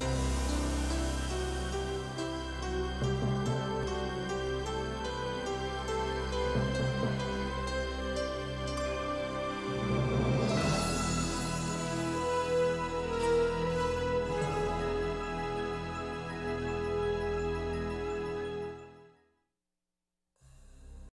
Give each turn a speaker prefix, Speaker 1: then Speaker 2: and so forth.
Speaker 1: you